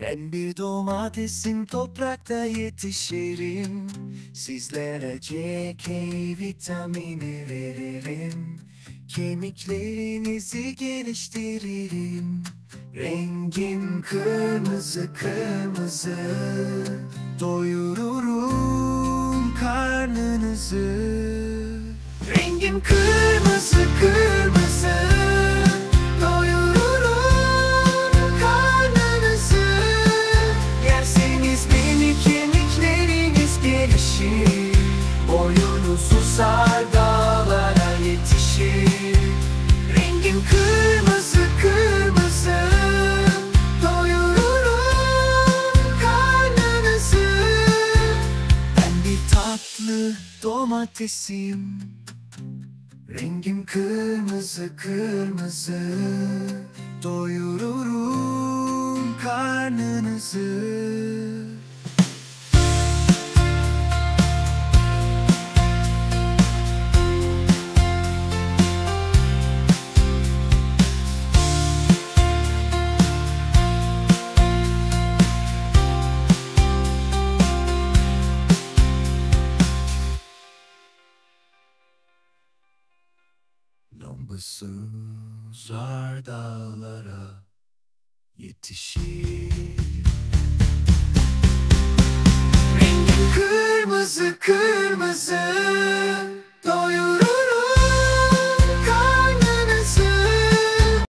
Ben bir domatesim toprakta yetişirim. Sizlere CK vitamini veririm. Kemiklerinizi geliştiririm. Rengim kırmızı kırmızı. Doyururum karnınızı. Rengim kırmızı gelişir Boyunuz uzar dağlara yetişir. Rengim kırmızı kırmızı Doyururum karnınızı Ben bir tatlı domatesim. Rengim kırmızı kırmızı Doyururum karnınızı Lambası uzar dağlara yetişir. Rengim kırmızı kırmızı